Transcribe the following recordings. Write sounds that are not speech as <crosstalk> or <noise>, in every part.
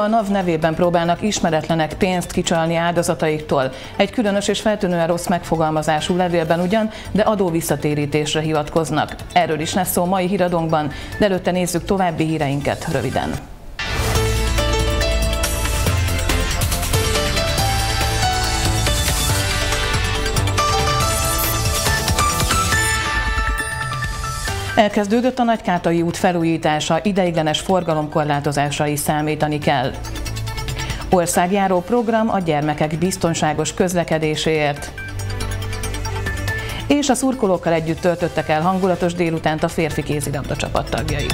A NAV nevében próbálnak ismeretlenek pénzt kicsalni áldozataiktól. Egy különös és feltűnően rossz megfogalmazású levélben ugyan, de adó visszatérítésre hivatkoznak. Erről is lesz szó mai híradónkban, de előtte nézzük további híreinket röviden. Elkezdődött a Nagykátai út felújítása, ideiglenes forgalomkorlátozásra is számítani kell. Országjáró program a gyermekek biztonságos közlekedéséért. És a szurkolókkal együtt töltöttek el hangulatos délutánt a férfi kézilabda csapat tagjai.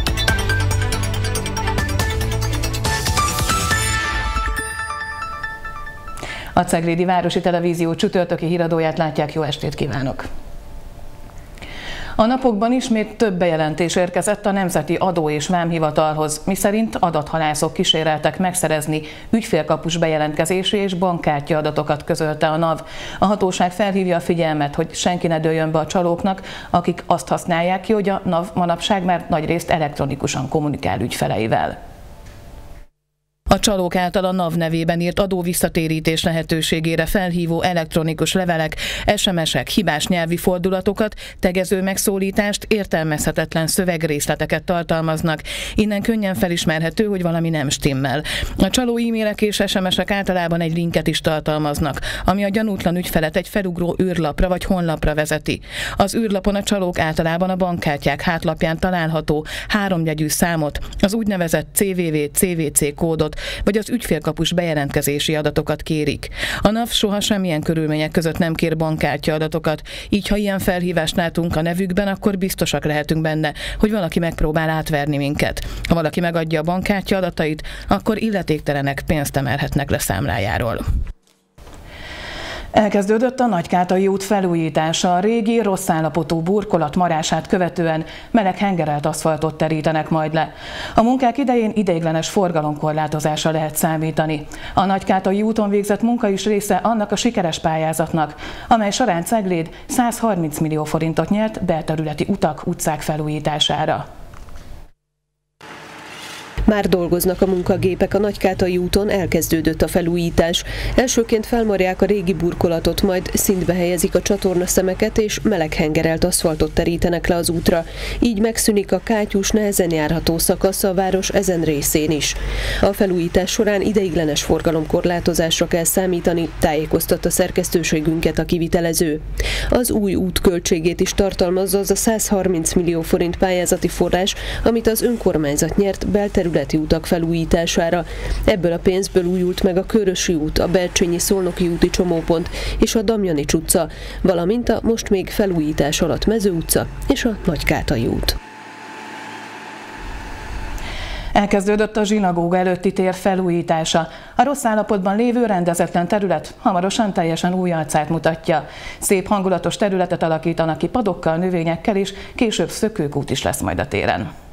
A Ceglédi Városi Televízió csütörtöki híradóját látják, jó estét kívánok! A napokban ismét több bejelentés érkezett a Nemzeti Adó és Vámhivatalhoz, miszerint adathalászok kíséreltek megszerezni ügyfélkapus bejelentkezési és bankkártya adatokat közölte a NAV. A hatóság felhívja a figyelmet, hogy senki ne dőljön be a csalóknak, akik azt használják ki, hogy a NAV manapság már nagyrészt elektronikusan kommunikál ügyfeleivel. A csalók által a NAV nevében írt adóvisszatérítés lehetőségére felhívó elektronikus levelek, SMS-ek, hibás nyelvi fordulatokat, tegező megszólítást, értelmezhetetlen szövegrészleteket tartalmaznak. Innen könnyen felismerhető, hogy valami nem stimmel. A csaló e-mailek és SMS-ek általában egy linket is tartalmaznak, ami a gyanútlan ügyfelet egy felugró űrlapra vagy honlapra vezeti. Az űrlapon a csalók általában a bankkártyák hátlapján található háromjegyű számot, az úgynevezett CVV, CVC vagy az ügyfélkapus bejelentkezési adatokat kérik. A NAV soha semmilyen körülmények között nem kér bankkártya adatokat, így ha ilyen felhívást látunk a nevükben, akkor biztosak lehetünk benne, hogy valaki megpróbál átverni minket. Ha valaki megadja a bankkártya adatait, akkor illetéktelenek pénzt emelhetnek le számlájáról. Elkezdődött a Nagykátai út felújítása. A régi, rossz állapotú burkolat marását követően meleg hengerelt aszfaltot terítenek majd le. A munkák idején ideiglenes forgalomkorlátozásra lehet számítani. A Nagykátai úton végzett munka is része annak a sikeres pályázatnak, amely során Cegléd 130 millió forintot nyert belterületi utak, utcák felújítására. Már dolgoznak a munkagépek a Nagykátai úton, elkezdődött a felújítás. Elsőként felmarják a régi burkolatot, majd szintbe helyezik a csatorna szemeket és meleghengerelt aszfaltot terítenek le az útra. Így megszűnik a kátyús, nehezen járható szakasz a város ezen részén is. A felújítás során ideiglenes forgalomkorlátozásra kell számítani, tájékoztatta szerkesztőségünket a kivitelező. Az új út költségét is tartalmazza az a 130 millió forint pályázati forrás, amit az önkormányzat nyert belterület területi utak felújítására. Ebből a pénzből újult meg a Körösi út, a Bercsényi Szolnoki úti csomópont és a Damjani utca, valamint a most még felújítás alatt Mező utca és a Nagykátai út. Elkezdődött a zsinagóga előtti tér felújítása. A rossz állapotban lévő rendezetlen terület hamarosan teljesen új arcát mutatja. Szép hangulatos területet alakítanak ki padokkal, növényekkel, és később szökőkút is lesz majd a téren.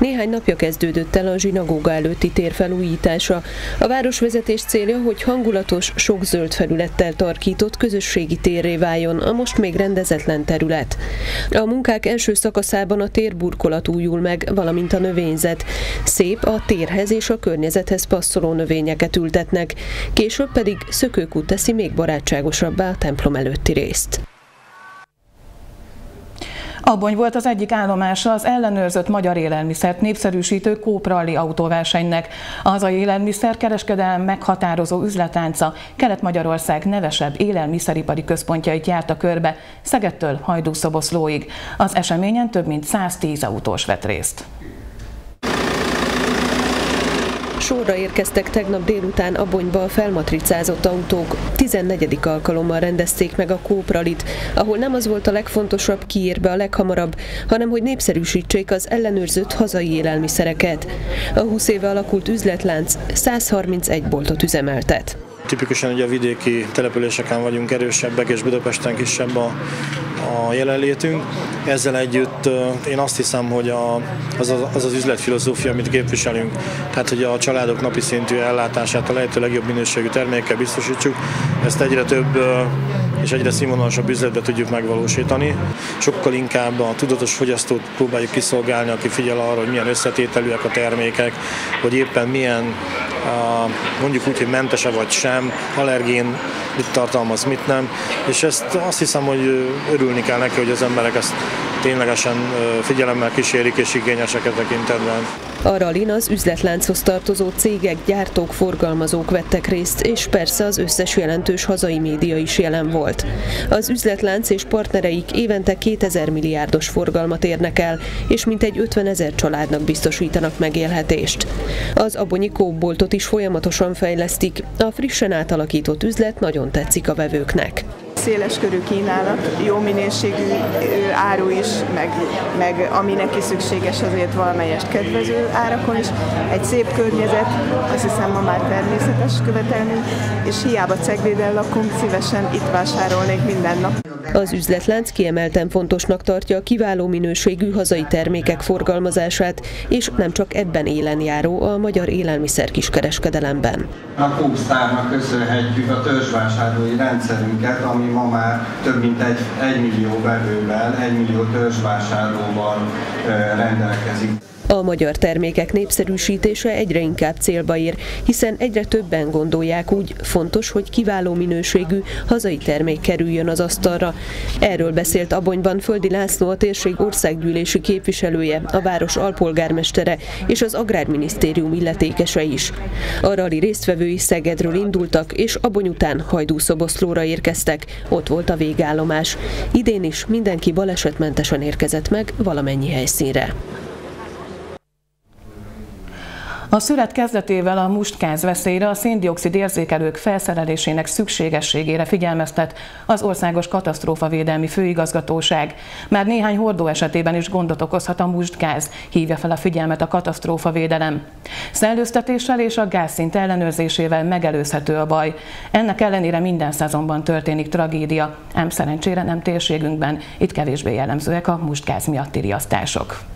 Néhány napja kezdődött el a zsinagóga előtti tér felújítása. A városvezetés célja, hogy hangulatos, sok zöld felülettel tarkított közösségi térré váljon a most még rendezetlen terület. A munkák első szakaszában a térburkolat újul meg, valamint a növényzet. Szép a térhez és a környezethez passzoló növényeket ültetnek, később pedig szökőkút teszi még barátságosabbá a templom előtti részt. Abony volt az egyik állomása az ellenőrzött magyar élelmiszert népszerűsítő Kópralli autóversenynek. A hazai élelmiszer kereskedelem meghatározó üzletánca Kelet-Magyarország nevesebb élelmiszeripari központjait járta körbe, Szegettől Hajdúszoboszlóig. Az eseményen több mint 110 autós vett részt. Sorra érkeztek tegnap délután Abonyba a felmatricázott autók. 14. alkalommal rendezték meg a Kópralit, ahol nem az volt a legfontosabb be a leghamarabb, hanem hogy népszerűsítsék az ellenőrzött hazai élelmiszereket. A 20 éve alakult üzletlánc 131 boltot üzemeltet. Tipikusan ugye a vidéki településeken vagyunk erősebbek, és Budapesten kisebb a, a jelenlétünk. Ezzel együtt én azt hiszem, hogy a, az, az, az az üzletfilozófia, amit képviselünk, tehát hogy a családok napi szintű ellátását a lehető legjobb minőségű termékkel biztosítsuk, ezt egyre több és egyre színvonalasabb üzletbe tudjuk megvalósítani. Sokkal inkább a tudatos fogyasztót próbáljuk kiszolgálni, aki figyel arra, hogy milyen összetételűek a termékek, hogy éppen milyen mondjuk úgy, hogy mentese vagy sem, allergén mit tartalmaz, mit nem, és ezt azt hiszem, hogy örülni kell neki, hogy az emberek ezt ténylegesen figyelemmel kísérik és igényesek e tekintetben. A ralin az üzletlánchoz tartozó cégek, gyártók, forgalmazók vettek részt, és persze az összes jelentős hazai média is jelen volt. Az üzletlánc és partnereik évente 2000 milliárdos forgalmat érnek el, és mintegy 50 ezer családnak biztosítanak megélhetést. Az abonyi kóboltot is folyamatosan fejlesztik, a frissen átalakított üzlet nagyon tetszik a vevőknek széles körű kínálat, jó minőségű áru is, meg, meg ami neki szükséges azért valamelyest kedvező árakon is. Egy szép környezet, azt hiszem ma már természetes követelmény, és hiába Cegléden lakunk, szívesen itt vásárolnék minden nap. Az üzletlánc kiemelten fontosnak tartja a kiváló minőségű hazai termékek forgalmazását, és nem csak ebben élen járó a magyar élelmiszer kiskereskedelemben. A Kóksztárnak köszönhetjük a törzsvásárlói rendszerünket, ami ma már több mint egy, egy millió vevővel, egy millió törzsvásárlóval rendelkezik. A magyar termékek népszerűsítése egyre inkább célba ér, hiszen egyre többen gondolják úgy, fontos, hogy kiváló minőségű hazai termék kerüljön az asztalra. Erről beszélt Abonyban Földi László, a térség országgyűlési képviselője, a város alpolgármestere és az Agrárminisztérium illetékese is. A rali résztvevői Szegedről indultak, és Abony után Hajdúszoboszlóra érkeztek. Ott volt a végállomás. Idén is mindenki balesetmentesen érkezett meg valamennyi helyszínre. A szület kezdetével a mustkáz veszélyre, a széndiokszid érzékelők felszerelésének szükségességére figyelmeztet az Országos Katasztrófavédelmi Főigazgatóság. Már néhány hordó esetében is gondot okozhat a mustgáz, hívja fel a figyelmet a katasztrófavédelem. Szellőztetéssel és a gázszint ellenőrzésével megelőzhető a baj. Ennek ellenére minden szezonban történik tragédia, ám szerencsére nem térségünkben, itt kevésbé jellemzőek a mustgáz miatti riasztások.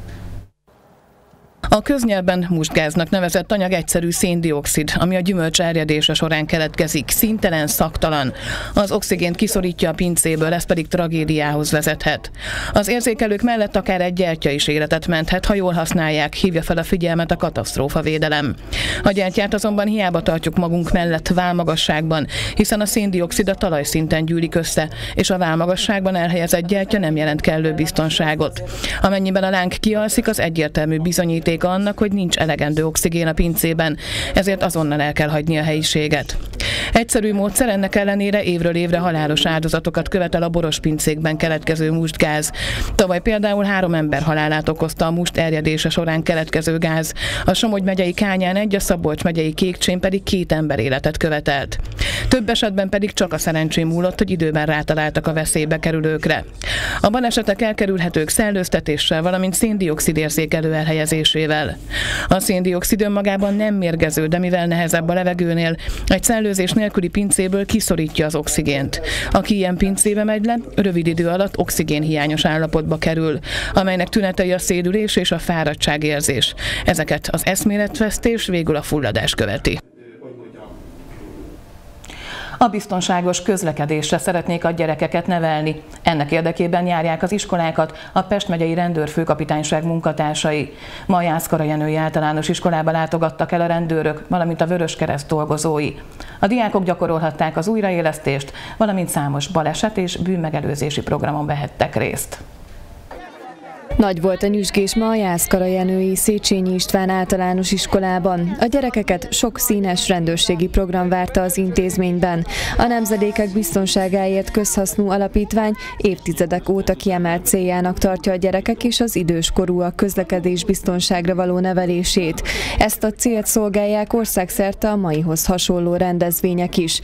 A köznyelben mustgáznak nevezett anyag egyszerű széndiokszid, ami a gyümölcs erjedése során keletkezik, szintelen, szaktalan. Az oxigént kiszorítja a pincéből, ez pedig tragédiához vezethet. Az érzékelők mellett akár egy gyertya is életet menthet, ha jól használják, hívja fel a figyelmet a katasztrófa védelem. A gyertyát azonban hiába tartjuk magunk mellett válmagasságban, hiszen a széndiokszid a talajszinten gyűlik össze, és a válmagasságban elhelyezett gyertya nem jelent kellő biztonságot. Amennyiben a láng kialszik, az egyértelmű bizonyíték bizonyítéka annak, hogy nincs elegendő oxigén a pincében, ezért azonnal el kell hagyni a helyiséget. Egyszerű módszer ennek ellenére évről évre halálos áldozatokat követel a boros pincékben keletkező mustgáz. Tavaly például három ember halálát okozta a must erjedése során keletkező gáz. A Somogy megyei Kányán egy, a Szabolcs megyei Kékcsén pedig két ember életet követelt. Több esetben pedig csak a szerencsém múlott, hogy időben rátaláltak a veszélybe kerülőkre. A balesetek elkerülhetők szellőztetéssel, valamint széndiokszid érzékelő elhelyezésével. A széndiokszid önmagában nem mérgező, de mivel nehezebb a levegőnél, egy szellőzés nélküli pincéből kiszorítja az oxigént. Aki ilyen pincébe megy le, rövid idő alatt oxigénhiányos állapotba kerül, amelynek tünetei a szédülés és a fáradtságérzés. Ezeket az eszméletvesztés végül a fulladás követi. A biztonságos közlekedésre szeretnék a gyerekeket nevelni. Ennek érdekében járják az iskolákat a Pest megyei rendőrfőkapitányság munkatársai. Ma Jászkara Jenői általános iskolába látogattak el a rendőrök, valamint a Vöröskereszt dolgozói. A diákok gyakorolhatták az újraélesztést, valamint számos baleset és bűnmegelőzési programon vehettek részt. Nagy volt a nyüzsgés ma a Jászkara Jenői Széchenyi István általános iskolában. A gyerekeket sok színes rendőrségi program várta az intézményben. A Nemzedékek Biztonságáért Közhasznú Alapítvány évtizedek óta kiemelt céljának tartja a gyerekek és az időskorúak közlekedés biztonságra való nevelését. Ezt a célt szolgálják országszerte a maihoz hasonló rendezvények is.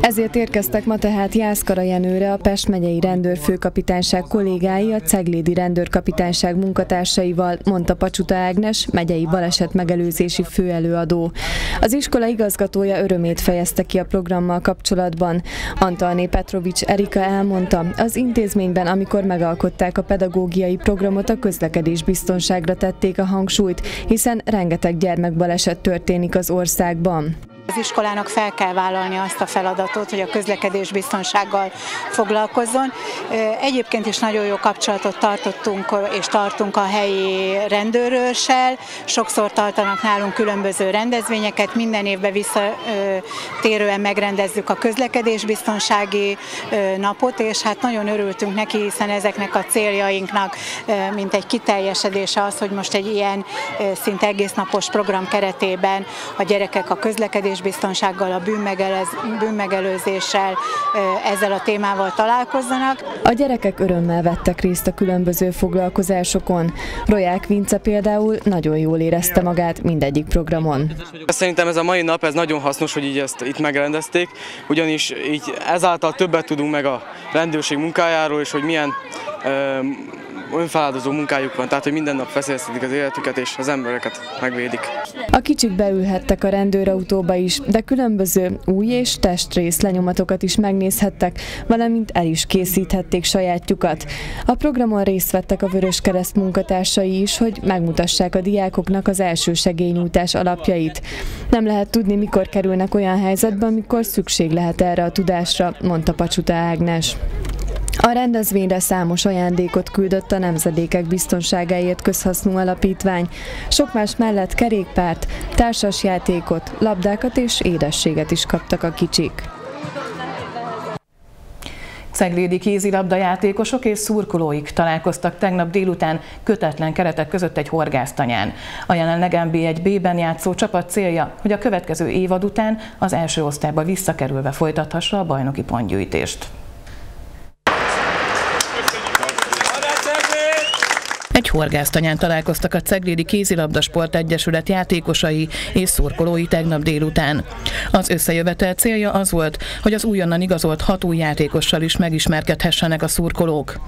Ezért érkeztek ma tehát Jászkara Jenőre a Pest megyei rendőrfőkapitányság kollégái a Ceglédi rendőrkapitányság Köztársaság munkatársaival, mondta Pacsuta Ágnes, megyei baleset megelőzési főelőadó. Az iskola igazgatója örömét fejezte ki a programmal kapcsolatban. Antalné Petrovics Erika elmondta, az intézményben, amikor megalkották a pedagógiai programot, a közlekedés biztonságra tették a hangsúlyt, hiszen rengeteg gyermekbaleset történik az országban. Az iskolának fel kell vállalni azt a feladatot, hogy a közlekedés biztonsággal foglalkozzon. Egyébként is nagyon jó kapcsolatot tartottunk és tartunk a helyi rendőrőrsel. Sokszor tartanak nálunk különböző rendezvényeket, minden évben visszatérően megrendezzük a közlekedésbiztonsági napot, és hát nagyon örültünk neki, hiszen ezeknek a céljainknak mint egy kiteljesedése az, hogy most egy ilyen szinte egésznapos program keretében a gyerekek a közlekedésbiztonsággal, a bűnmegelőzéssel, ezzel a témával találkozzanak. A gyerekek örömmel vettek részt a különböző foglalkozásokon. Roják Vince például nagyon jól érezte magát mindegyik programon. Szerintem ez a mai nap ez nagyon hasznos, hogy így ezt itt megrendezték, ugyanis így ezáltal többet tudunk meg a rendőrség munkájáról, és hogy milyen önfeláldozó munkájuk van, tehát hogy minden nap veszélyeztetik az életüket és az embereket megvédik. A kicsik beülhettek a rendőrautóba is, de különböző új és testrész lenyomatokat is megnézhettek, valamint el is készíthették sajátjukat. A programon részt vettek a Vörös Kereszt munkatársai is, hogy megmutassák a diákoknak az első segélynyújtás alapjait. Nem lehet tudni, mikor kerülnek olyan helyzetbe, amikor szükség lehet erre a tudásra, mondta Pacsuta Ágnes. A rendezvényre számos ajándékot küldött a Nemzedékek Biztonságáért Közhasznú Alapítvány. Sok más mellett kerékpárt, társasjátékot, labdákat és édességet is kaptak a kicsik. Ceglédi kézilabda játékosok és szurkolóik találkoztak tegnap délután kötetlen keretek között egy horgásztanyán. A jelenleg NB1B-ben játszó csapat célja, hogy a következő évad után az első osztályba visszakerülve folytathassa a bajnoki pontgyűjtést. Egy horgásztanyán találkoztak a Ceglédi Kézilabda Sport Egyesület játékosai és szurkolói tegnap délután. Az összejövetel célja az volt, hogy az újonnan igazolt hat új játékossal is megismerkedhessenek a szurkolók.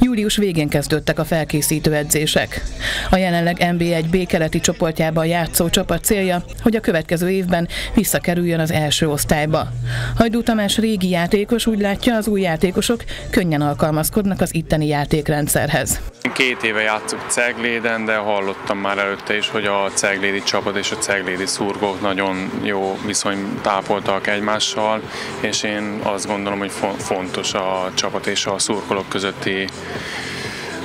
Július végén kezdődtek a felkészítő edzések. A jelenleg NB1B keleti csoportjában játszó csapat célja, hogy a következő évben visszakerüljön az első osztályba. Hajdú Tamás régi játékos úgy látja, az új játékosok könnyen alkalmazkodnak az itteni játékrendszerhez. Két éve játszok Cegléden, de hallottam már előtte is, hogy a Ceglédi csapat és a Ceglédi szurgók nagyon jó viszony tápoltak egymással, és én azt gondolom, hogy fontos a csapat és a szurkolók közötti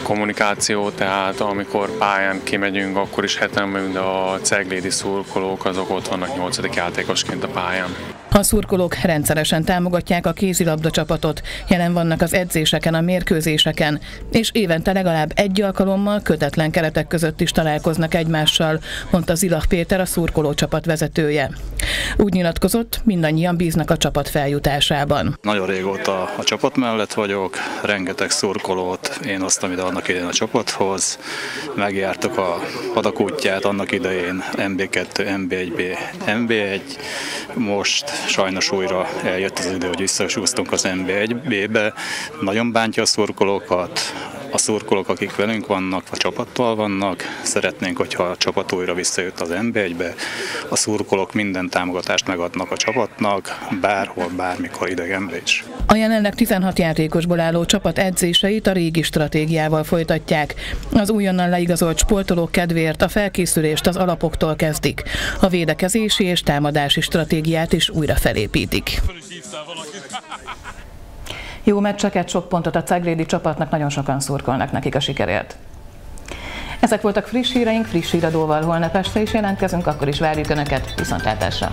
kommunikáció, tehát amikor pályán kimegyünk, akkor is heten de a ceglédi szurkolók azok ott vannak nyolcadik játékosként a pályán. A szurkolók rendszeresen támogatják a kézilabda csapatot, jelen vannak az edzéseken, a mérkőzéseken, és évente legalább egy alkalommal kötetlen keretek között is találkoznak egymással, mondta Zilach Péter, a szurkoló csapat vezetője. Úgy nyilatkozott, mindannyian bíznak a csapat feljutásában. Nagyon régóta a csapat mellett vagyok, rengeteg szurkolót én hoztam ide annak idején a csapathoz, megjártuk a hadakútját annak idején MB2, MB1B, MB1, most sajnos újra eljött az idő, hogy visszasúztunk az NB1-be. Nagyon bántja a szurkolókat, a szurkolók, akik velünk vannak, a csapattal vannak, szeretnénk, hogyha a csapat újra visszajött az NB1-be. A szurkolók minden támogatást megadnak a csapatnak, bárhol, bármikor idegenbe is. A jelenleg 16 játékosból álló csapat edzéseit a régi stratégiával folytatják. Az újonnan leigazolt sportolók kedvéért a felkészülést az alapoktól kezdik. A védekezési és támadási stratégiát is újra felépítik. <laughs> Jó meccseket, sok pontot a Ceglédi csapatnak, nagyon sokan szurkolnak nekik a sikerért. Ezek voltak friss híreink, friss híradóval holnap este is jelentkezünk, akkor is várjuk Önöket, viszontlátásra!